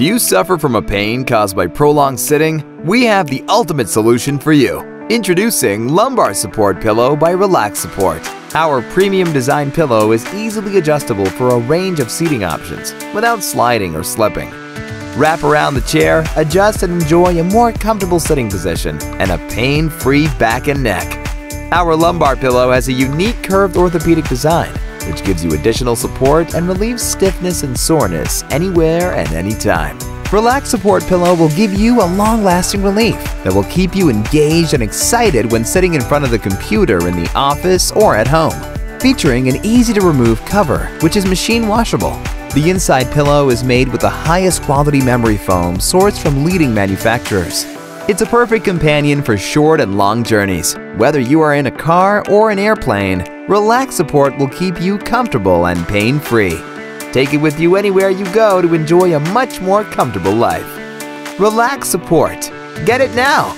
Do you suffer from a pain caused by prolonged sitting? We have the ultimate solution for you. Introducing Lumbar Support Pillow by Relax Support. Our premium design pillow is easily adjustable for a range of seating options without sliding or slipping. Wrap around the chair, adjust and enjoy a more comfortable sitting position and a pain-free back and neck. Our lumbar pillow has a unique curved orthopedic design which gives you additional support and relieves stiffness and soreness anywhere and anytime. Relax Support Pillow will give you a long-lasting relief that will keep you engaged and excited when sitting in front of the computer in the office or at home. Featuring an easy-to-remove cover, which is machine washable. The inside pillow is made with the highest quality memory foam sourced from leading manufacturers. It's a perfect companion for short and long journeys. Whether you are in a car or an airplane, Relax Support will keep you comfortable and pain-free. Take it with you anywhere you go to enjoy a much more comfortable life. Relax Support. Get it now!